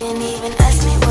Didn't even ask me